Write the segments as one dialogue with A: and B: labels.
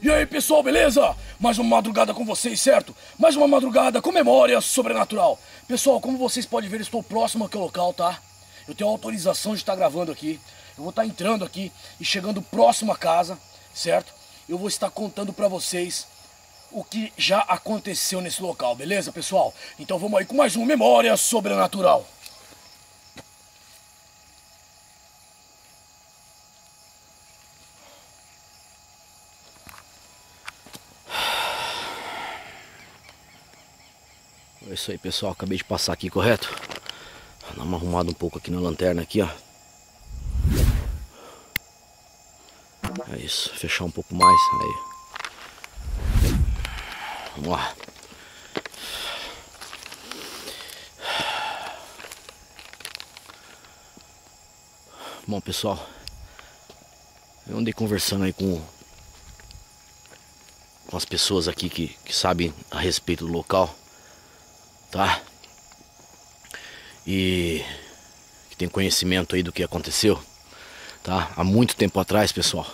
A: E aí pessoal, beleza? Mais uma madrugada com vocês, certo? Mais uma madrugada com memória sobrenatural. Pessoal, como vocês podem ver, estou próximo aqui ao local, tá? Eu tenho autorização de estar gravando aqui. Eu vou estar entrando aqui e chegando próximo à casa, certo? Eu vou estar contando pra vocês o que já aconteceu nesse local, beleza, pessoal? Então vamos aí com mais um Memória Sobrenatural.
B: É isso aí, pessoal. Acabei de passar aqui, correto? Dar uma arrumada um pouco aqui na lanterna aqui, ó. É isso. Fechar um pouco mais. Aí. Vamos lá. Bom, pessoal. Eu andei conversando aí com com as pessoas aqui que, que sabem a respeito do local tá? E que tem conhecimento aí do que aconteceu, tá? Há muito tempo atrás, pessoal.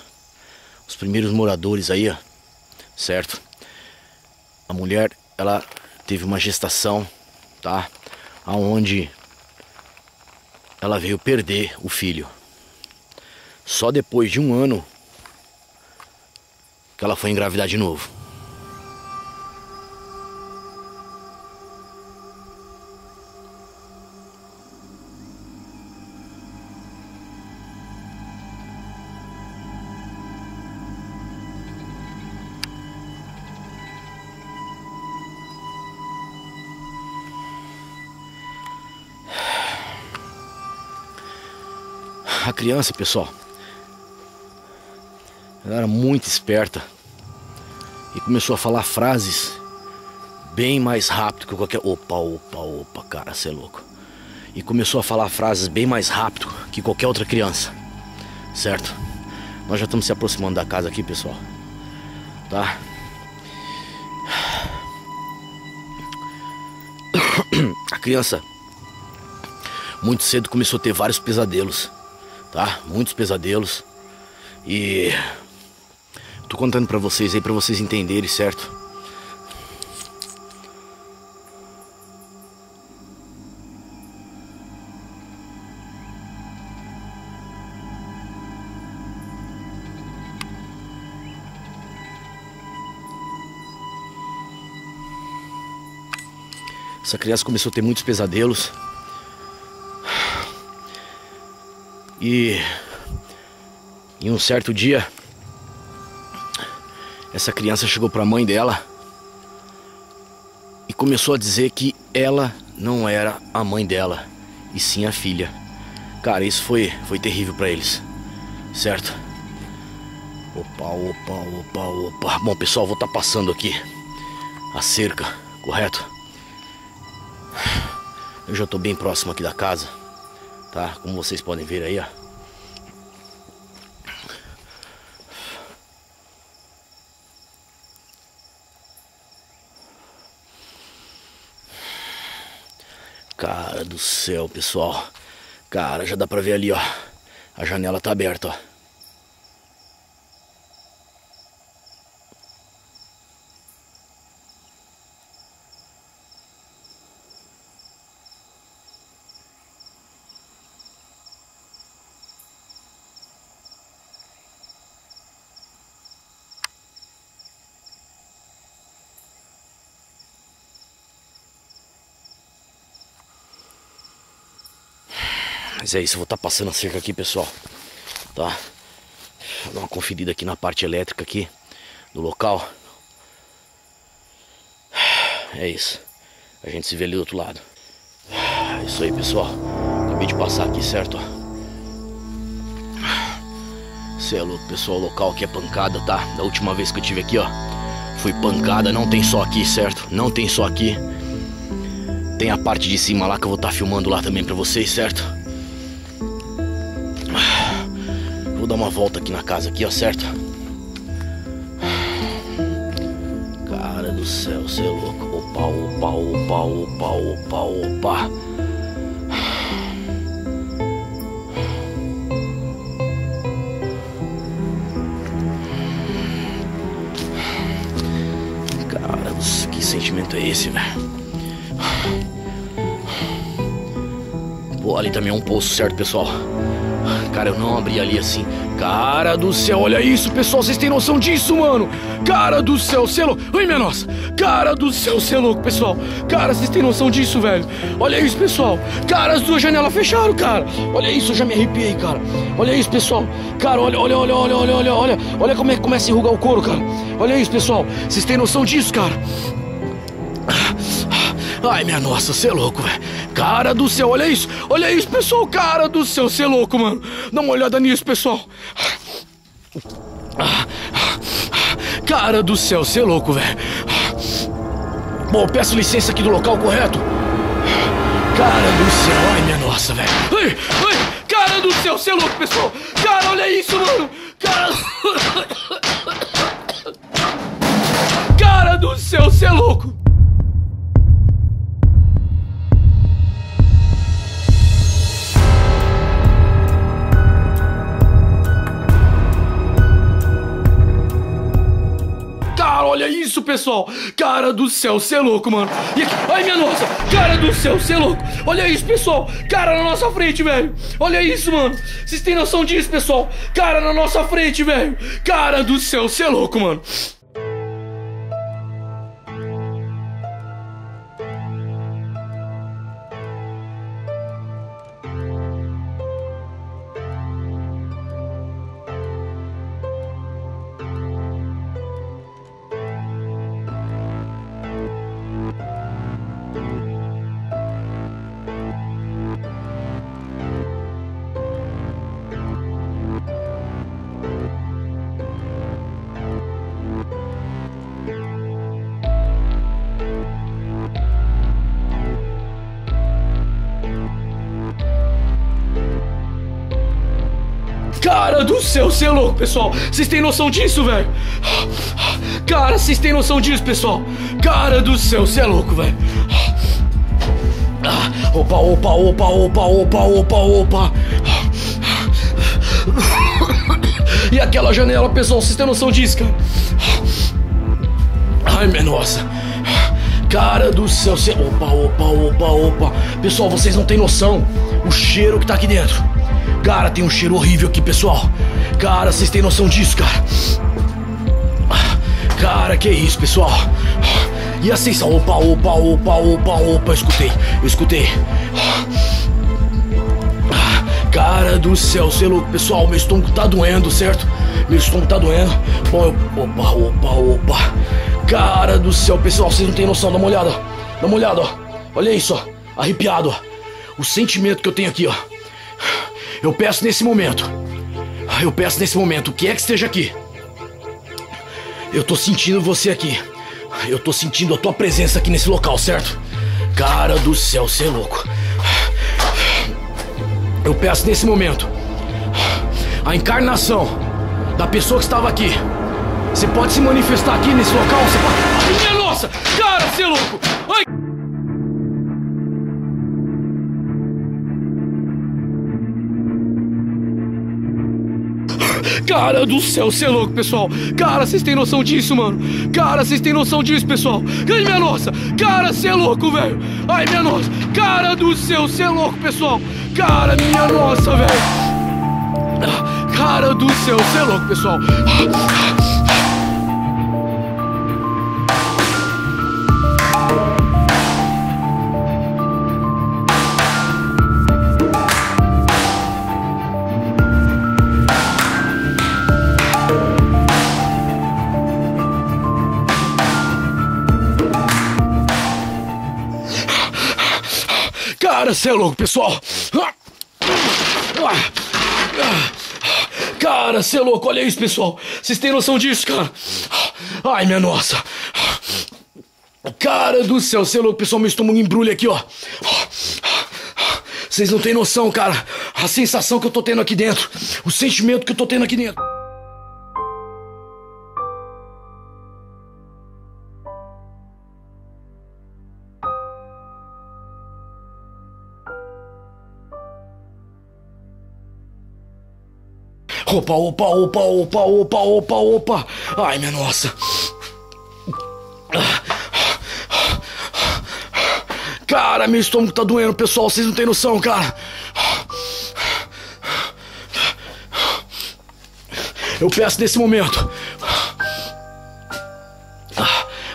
B: Os primeiros moradores aí, ó, certo? A mulher, ela teve uma gestação, tá? Aonde ela veio perder o filho. Só depois de um ano que ela foi engravidar de novo. A criança, pessoal, ela era muito esperta, e começou a falar frases bem mais rápido que qualquer. Opa, opa, opa, cara, você é louco. E começou a falar frases bem mais rápido que qualquer outra criança, certo? Nós já estamos se aproximando da casa aqui, pessoal, tá? A criança muito cedo começou a ter vários pesadelos, tá? Muitos pesadelos. E tô contando para vocês aí para vocês entenderem, certo? Essa criança começou a ter muitos pesadelos. E em um certo dia, essa criança chegou para a mãe dela e começou a dizer que ela não era a mãe dela, e sim a filha. Cara, isso foi, foi terrível para eles, certo? Opa, opa, opa, opa. Bom, pessoal, vou estar tá passando aqui a cerca, correto? Eu já estou bem próximo aqui da casa, tá? Como vocês podem ver aí, ó. Cara do céu, pessoal. Cara, já dá pra ver ali, ó. A janela tá aberta, ó. Mas é isso, eu vou estar tá passando a cerca aqui, pessoal. Tá? Vou dar uma conferida aqui na parte elétrica aqui do local. É isso. A gente se vê ali do outro lado. É isso aí, pessoal. Acabei de passar aqui, certo? Cê é louco, pessoal. O local aqui é pancada, tá? Da última vez que eu tive aqui, ó. Fui pancada. Não tem só aqui, certo? Não tem só aqui. Tem a parte de cima lá que eu vou estar tá filmando lá também pra vocês, certo? Vou dar uma volta aqui na casa aqui, ó, certo? Cara do céu, você é louco. Opa, opa, opa, opa, opa, opa. Cara, que sentimento é esse, velho? Pô, ali também é um poço, certo, pessoal? Cara, eu não abri ali assim. Cara do céu, olha isso, pessoal. Vocês têm noção disso, mano? Cara do céu, você é louco. Ai, minha nossa. Cara do céu, você é louco, pessoal. Cara, vocês têm noção disso, velho? Olha isso, pessoal. Cara, as duas janelas fecharam, cara. Olha isso, eu já me arrepiei, cara. Olha isso, pessoal. Cara, olha, olha, olha, olha, olha, olha, olha. Olha como é que começa a enrugar o couro, cara. Olha isso, pessoal. Vocês têm noção disso, cara? Ai, minha nossa, você é louco, velho. Cara do céu, olha isso. Olha isso, pessoal. Cara do céu, você é louco, mano. Dá uma olhada nisso, pessoal. Cara do céu, você é louco, velho. Bom, peço licença aqui do local correto. Cara do céu, ai minha nossa, velho. Ai, ai, cara do céu, você é louco, pessoal. Cara, olha isso, mano. Cara. Cara do céu, você é louco. Isso, pessoal. Cara do céu, cê é louco, mano. E aqui, ai, minha nossa. Cara do céu, cê é louco. Olha isso, pessoal. Cara na nossa frente, velho. Olha isso, mano. Vocês têm noção disso, pessoal? Cara na nossa frente, velho. Cara do céu, cê é louco, mano.
A: Cara do céu, você é louco, pessoal. Vocês têm noção disso, velho? Cara, vocês têm noção disso, pessoal? Cara do céu, você é louco, velho. Opa, opa, opa, opa, opa, opa, opa. E aquela janela, pessoal, vocês têm noção disso, cara? Ai, minha nossa. Cara do céu, você... Opa, opa, opa, opa. Pessoal, vocês não têm noção o cheiro que tá aqui dentro. Cara, tem um cheiro horrível aqui, pessoal. Cara, vocês têm noção disso, cara? Cara, que isso, pessoal? E a sensação? Opa, opa, opa, opa, opa, eu escutei, eu escutei. Cara do céu, sei louco, pessoal, meu estômago tá doendo, certo? Meu estômago tá doendo. Bom, eu... Opa, opa, opa. Cara do céu, pessoal, vocês não têm noção, dá uma olhada, dá uma olhada, ó. Olha isso, ó. Arrepiado, ó. O sentimento que eu tenho aqui, ó. Eu peço nesse momento. Eu peço nesse momento, o que é que esteja aqui. Eu tô sentindo você aqui. Eu tô sentindo a tua presença aqui nesse local, certo? Cara do céu, você é louco. Eu peço nesse momento a encarnação da pessoa que estava aqui. Você pode se manifestar aqui nesse local? Você pode. Ai, minha nossa! Cara, você é louco! Ai! Cara do céu, você é louco, pessoal. Cara, vocês têm noção disso, mano? Cara, vocês têm noção disso, pessoal? Ai, minha nossa. Cara, você é louco, velho. Ai, minha nossa. Cara do céu, você é louco, pessoal. Cara, minha nossa, velho. Cara do céu, você é louco, pessoal. Cara, você é louco, pessoal. Cara, você é louco, olha isso, pessoal. Vocês têm noção disso, cara? Ai, minha nossa. Cara do céu, você é louco, pessoal. Meu estômago embrulha aqui, ó. Vocês não têm noção, cara. A sensação que eu tô tendo aqui dentro. O sentimento que eu tô tendo aqui dentro. Opa, opa, opa, opa, opa, opa, opa. Ai, minha nossa. Cara, meu estômago tá doendo, pessoal. Vocês não têm noção, cara. Eu peço nesse momento.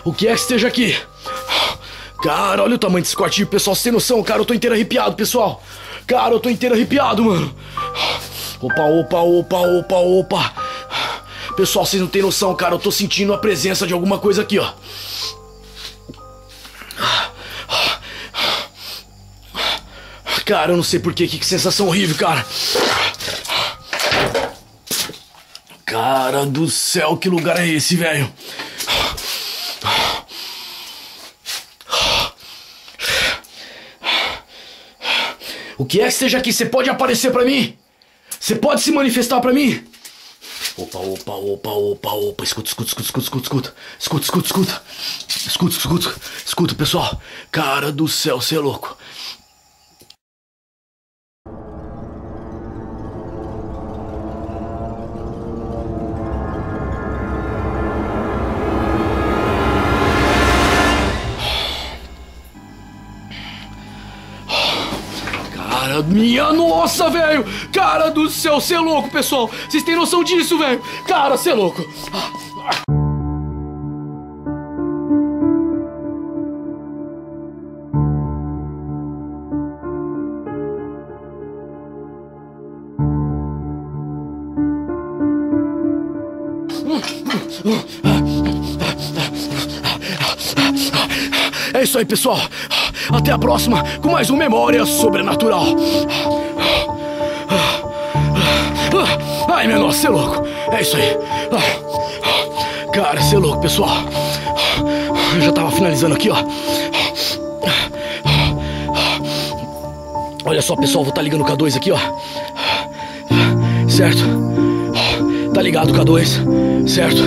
A: O que é que esteja aqui? Cara, olha o tamanho desse quartinho, pessoal. Têm noção, cara? Eu tô inteiro arrepiado, pessoal. Cara, eu tô inteiro arrepiado, mano. Opa, opa, opa, opa, opa. Pessoal, vocês não têm noção, cara. Eu tô sentindo a presença de alguma coisa aqui, ó. Cara, eu não sei porquê. Que, que sensação horrível, cara. Cara do céu, que lugar é esse, velho? O que é que esteja aqui? Você pode aparecer para mim? Você pode se manifestar para mim? Opa, opa, opa, opa, opa. Escuta, escuta, escuta, escuta, escuta, escuta. Escuta, escuta, escuta. Escuta, escuta. Escuta, pessoal. Cara do céu, você é louco. Nossa, velho! Cara do céu, você é louco, pessoal! Vocês têm noção disso, velho? Cara, você é louco! É isso aí, pessoal. Até a próxima com mais um Memória Sobrenatural. Ai, meu nossa, é louco. É isso aí. Cara, você é louco, pessoal. Eu já tava finalizando aqui, ó. Olha só, pessoal, vou estar tá ligando o K2 aqui, ó. Certo? Tá ligado, K2, certo?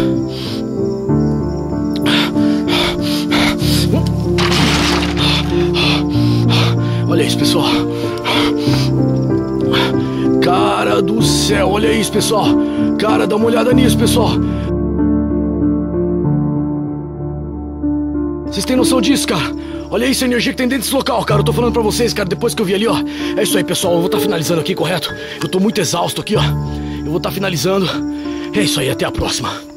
A: Olha isso, pessoal. Cara do céu, olha isso, pessoal. Cara, dá uma olhada nisso, pessoal. Vocês têm noção disso, cara? Olha isso, a energia que tem dentro desse local, cara. Eu tô falando pra vocês, cara, depois que eu vi ali, ó. É isso aí, pessoal. Eu vou estar tá finalizando aqui, correto? Eu tô muito exausto aqui, ó. Eu vou estar tá finalizando. É isso aí, até a próxima.